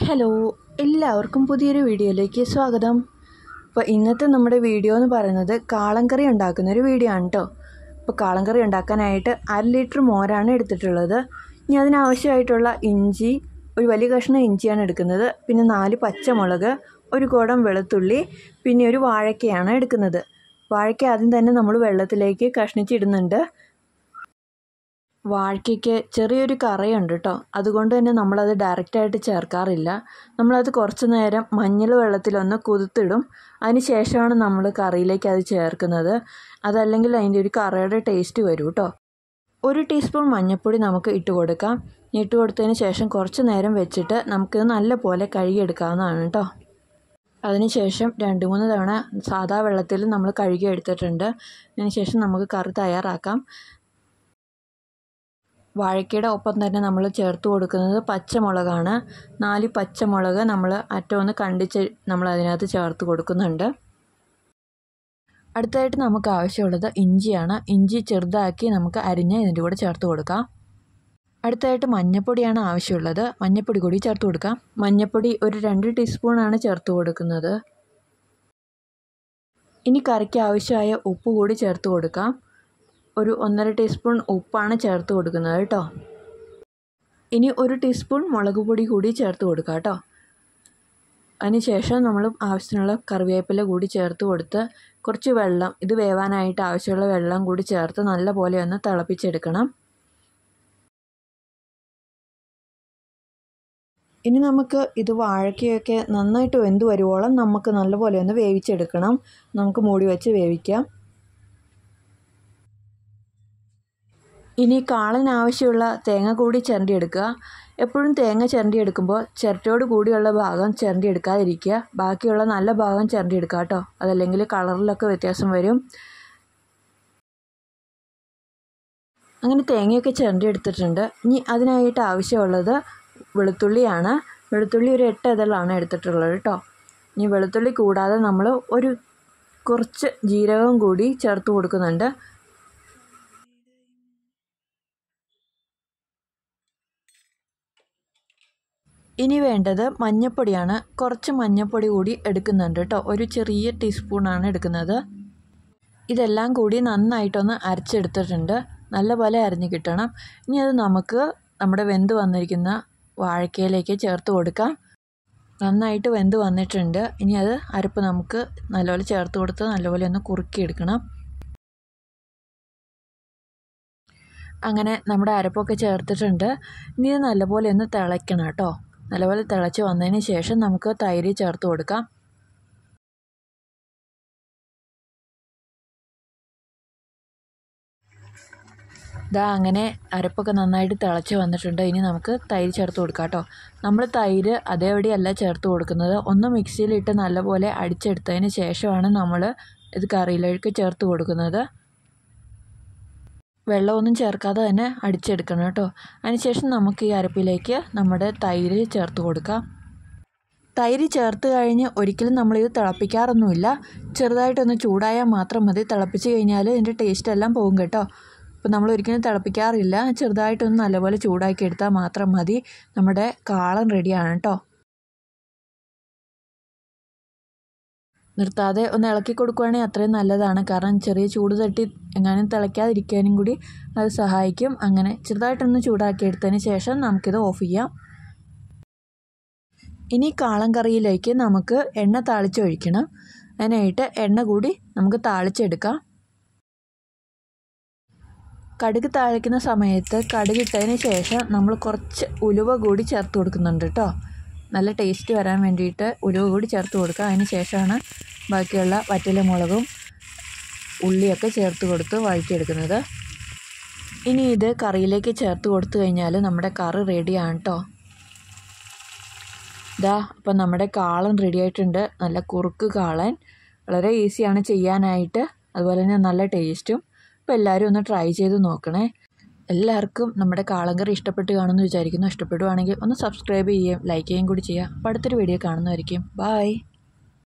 Hello എല്ലാവർക്കും പുതിയൊരു വീഡിയോയിലേക്ക് സ്വാഗതം. അപ്പോൾ ഇന്നത്തെ നമ്മുടെ വീഡിയോ എന്ന് പറയുന്നത് കാളൻ കറി ഉണ്ടാക്കുന്ന ഒരു വീഡിയോ ആണ് കേട്ടോ അപ്പോൾ കാളൻ കറി ഉണ്ടാക്കാനായിട്ട് അര ലിറ്റർ മോരാണ് എടുത്തിട്ടുള്ളത്. ഇനി അതിനാവശ്യമായിട്ടുള്ള ഇഞ്ചി ഒരു വലിയ കഷ്ണം ഇഞ്ചിയാണ് എടുക്കുന്നത്. പിന്നെ നാല് പച്ചമുളക് ഒരു കുടം വെളുത്തുള്ളി പിന്നെ ഒരു വാഴക്കയാണ് എടുക്കുന്നത്. വാഴയ്ക്ക ആദ്യം തന്നെ നമ്മൾ വെള്ളത്തിലേക്ക് കഷ്ണിച്ചിടുന്നുണ്ട്. വാഴയ്ക്കയ്ക്ക് ചെറിയൊരു കറയുണ്ട് കേട്ടോ അതുകൊണ്ട് തന്നെ നമ്മളത് ഡയറക്റ്റായിട്ട് ചേർക്കാറില്ല. നമ്മളത് കുറച്ച് നേരം മഞ്ഞൾ വെള്ളത്തിലൊന്ന് കുതിർത്തിടും. അതിന് ശേഷമാണ് നമ്മൾ കറിയിലേക്ക് അത് ചേർക്കുന്നത്. അതല്ലെങ്കിൽ അതിന്റെ ഒരു കറയുടെ ടേസ്റ്റ് വരും കേട്ടോ ഒരു ടീസ്പൂൺ മഞ്ഞൾപ്പൊടി നമുക്ക് ഇട്ട് കൊടുക്കാം. ഇട്ട് കൊടുത്തതിന് ശേഷം കുറച്ച് നേരം വെച്ചിട്ട് നമുക്കിത് നല്ലപോലെ കഴുകിയെടുക്കാവുന്നതാണ് കേട്ടോ അതിനുശേഷം രണ്ട് മൂന്ന് തവണ സാധാ വെള്ളത്തിൽ നമ്മൾ കഴുകി എടുത്തിട്ടുണ്ട് അതിനുശേഷം നമുക്ക് കറി തയ്യാറാക്കാം. വാഴയ്ക്കയുടെ ഒപ്പം തന്നെ നമ്മൾ ചേർത്ത് കൊടുക്കുന്നത് പച്ചമുളകാണ്. നാല് പച്ചമുളക് നമ്മൾ അറ്റം ഒന്ന് കണ്ടിച്ച് നമ്മൾ അതിനകത്ത് ചേർത്ത് കൊടുക്കുന്നുണ്ട്. അടുത്തായിട്ട് നമുക്ക് ആവശ്യമുള്ളത് ഇഞ്ചിയാണ്. ഇഞ്ചി ചെറുതാക്കി നമുക്ക് അരിഞ്ഞ് ഇതിന്റെ കൂടെ ചേർത്ത് കൊടുക്കാം. അടുത്തായിട്ട് മഞ്ഞൾപ്പൊടിയാണ് ആവശ്യമുള്ളത്. മഞ്ഞൾപ്പൊടി കൂടി ചേർത്ത് കൊടുക്കാം. മഞ്ഞൾപ്പൊടി ഒരു രണ്ട് ടീസ്പൂണാണ് ചേർത്ത് കൊടുക്കുന്നത്. ഇനി കറിക്ക് ആവശ്യമായ ഉപ്പ് കൂടി ചേർത്ത് കൊടുക്കാം. ഒരു ഒന്നര ടീസ്പൂൺ ഉപ്പാണ് ചേർത്ത് കൊടുക്കുന്നത് കേട്ടോ. ഇനി ഒരു ടീസ്പൂൺ മുളക് പൊടി കൂടി ചേർത്ത് കൊടുക്കുക കേട്ടോ. അതിനുശേഷം നമ്മൾ ആവശ്യത്തിനുള്ള കറിവേപ്പില കൂടി ചേർത്ത് കൊടുത്ത് കുറച്ച് വെള്ളം ഇത് വേവാനായിട്ട് ആവശ്യമുള്ള വെള്ളം കൂടി ചേർത്ത് നല്ലപോലെ ഒന്ന് തിളപ്പിച്ചെടുക്കണം. ഇനി നമുക്ക് ഇത് വാഴയ്ക്കയൊക്കെ നന്നായിട്ട് വെന്ത് വരുവോളം നമുക്ക് നല്ലപോലെ ഒന്ന് വേവിച്ചെടുക്കണം. നമുക്ക് മൂടി വെച്ച് വേവിക്കാം. ഇനി കാളനാവശ്യമുള്ള തേങ്ങ കൂടി ചിരണ്ടിയെടുക്കുക. എപ്പോഴും തേങ്ങ ചിരണ്ടിയെടുക്കുമ്പോൾ ചിരട്ടയോട് കൂടിയുള്ള ഭാഗം ചിരണ്ടിയെടുക്കാതിരിക്കുക. ബാക്കിയുള്ള നല്ല ഭാഗം ചിരണ്ടിയെടുക്കുക കേട്ടോ. അതല്ലെങ്കിൽ കളറിലൊക്കെ വ്യത്യാസം വരും. അങ്ങനെ തേങ്ങയൊക്കെ ചിരണ്ടിയെടുത്തിട്ടുണ്ട്. ഇനി അതിനായിട്ട് ആവശ്യമുള്ളത് വെളുത്തുള്ളിയാണ്. വെളുത്തുള്ളി ഒരു എട്ട് ഇതളാണ് എടുത്തിട്ടുള്ളത് കേട്ടോ. ഇനി വെളുത്തുള്ളി കൂടാതെ നമ്മൾ ഒരു കുറച്ച് ജീരകം കൂടി ചേർത്ത് കൊടുക്കുന്നുണ്ട്. ഇനി വേണ്ടത് മഞ്ഞൾപ്പൊടിയാണ് കുറച്ച് മഞ്ഞൾപ്പൊടി കൂടി എടുക്കുന്നുണ്ട് കേട്ടോ ഒരു ചെറിയ ടീസ്പൂണാണ് എടുക്കുന്നത്. ഇതെല്ലാം കൂടി നന്നായിട്ടൊന്ന് അരച്ചെടുത്തിട്ടുണ്ട്. നല്ലപോലെ അരിഞ്ഞ് കിട്ടണം. ഇനി അത് നമുക്ക് നമ്മുടെ വെന്ത് വന്നിരിക്കുന്ന വാഴക്കയിലേക്ക് ചേർത്ത് കൊടുക്കാം. നന്നായിട്ട് വെന്ത് വന്നിട്ടുണ്ട്. ഇനി അത് അരപ്പ് നമുക്ക് നല്ലപോലെ ചേർത്ത് കൊടുത്ത് നല്ലപോലെ ഒന്ന് കുറുക്കിയെടുക്കണം. അങ്ങനെ നമ്മുടെ അരപ്പൊക്കെ ചേർത്തിട്ടുണ്ട്. ഇനി ഇത് നല്ലപോലെ ഒന്ന് തിളയ്ക്കണം കേട്ടോ നല്ലപോലെ തിളച്ച് വന്നതിന് ശേഷം നമുക്ക് തൈര് ചേർത്ത് കൊടുക്കാം. ഇതാ അങ്ങനെ അരപ്പൊക്കെ നന്നായിട്ട് തിളച്ച് വന്നിട്ടുണ്ട്. ഇനി നമുക്ക് തൈര് ചേർത്ത് കൊടുക്കാം കേട്ടോ. നമ്മൾ തൈര് അതേപടിയല്ല ചേർത്ത് കൊടുക്കുന്നത്. ഒന്ന് മിക്സിയിലിട്ട് നല്ലപോലെ അടിച്ചെടുത്തതിന് ശേഷമാണ് നമ്മൾ ഇത് കറിയിലേക്ക് ചേർത്ത് കൊടുക്കുന്നത്. വെള്ളമൊന്നും ചേർക്കാതെ തന്നെ അടിച്ചെടുക്കണം കേട്ടോ. അതിനുശേഷം നമുക്ക് ഈ അരപ്പിലേക്ക് നമ്മുടെ തൈര് ചേർത്ത് കൊടുക്കാം. തൈര് ചേർത്ത് കഴിഞ്ഞ് ഒരിക്കലും നമ്മളിത് തിളപ്പിക്കാറൊന്നുമില്ല. ചെറുതായിട്ടൊന്ന് ചൂടായാൽ മാത്രം മതി. തിളപ്പിച്ച് കഴിഞ്ഞാൽ ഇതിന്റെ ടേസ്റ്റ് എല്ലാം പോകും കേട്ടോ. അപ്പോൾ നമ്മൾ ഒരിക്കലും തിളപ്പിക്കാറില്ല. ചെറുതായിട്ടൊന്ന് നല്ലപോലെ ചൂടാക്കി എടുത്താൽ മാത്രം മതി. നമ്മുടെ കാളൻ റെഡിയാണ് കേട്ടോ. നിർത്താതെ ഒന്ന് ഇളക്കി കൊടുക്കുകയാണെങ്കിൽ അത്രയും നല്ലതാണ്. കാരണം ചെറിയ ചൂട് തട്ടി എങ്ങാനും തിളയ്ക്കാതിരിക്കാനും കൂടി അത് സഹായിക്കും. അങ്ങനെ ചെറുതായിട്ടൊന്ന് ചൂടാക്കി എടുത്തതിന് ശേഷം നമുക്കിത് ഓഫ് ചെയ്യാം. ഇനി കാളൻ കറിയിലേക്ക് നമുക്ക് എണ്ണ താളിച്ചൊഴിക്കണം. അതിനായിട്ട് എണ്ണ കൂടി നമുക്ക് താളിച്ചെടുക്കാം. കടുക് താളിക്കുന്ന സമയത്ത് കടുകിട്ടതിന് ശേഷം നമ്മൾ കുറച്ച് ഉലുവ കൂടി ചേർത്ത് കൊടുക്കുന്നുണ്ട് കേട്ടോ. നല്ല ടേസ്റ്റ് വരാൻ വേണ്ടിയിട്ട് ഉലുവ കൂടി ചേർത്ത് കൊടുക്കുക അതിന് ശേഷമാണ് ബാക്കിയുള്ള വറ്റല മുളകും ഉള്ളിയൊക്കെ ചേർത്ത് കൊടുത്ത് വഴറ്റിയെടുക്കുന്നത്. ഇനി ഇത് കറിയിലേക്ക് ചേർത്ത് കൊടുത്തു കഴിഞ്ഞാൽ നമ്മുടെ കറി റെഡിയാണ് കേട്ടോ ഇതാ അപ്പം നമ്മുടെ കാളൻ റെഡി ആയിട്ടുണ്ട്. നല്ല കുറുക്ക് കാളൻ. വളരെ ഈസിയാണ് ചെയ്യാനായിട്ട്. അതുപോലെ തന്നെ നല്ല ടേസ്റ്റും. അപ്പോൾ എല്ലാവരും ഒന്ന് ട്രൈ ചെയ്ത് നോക്കണേ. എല്ലാവർക്കും നമ്മുടെ കാളൻ കറി ഇഷ്ടപ്പെട്ട് കാണുമെന്ന് വിചാരിക്കുന്നു. ഇഷ്ടപ്പെടുവാണെങ്കിൽ ഒന്ന് സബ്സ്ക്രൈബ് ചെയ്യുകയും ലൈക്ക് ചെയ്യുകയും കൂടി ചെയ്യുക. അപ്പോൾ അടുത്തൊരു വീഡിയോ കാണുന്നതായിരിക്കും. ബായ്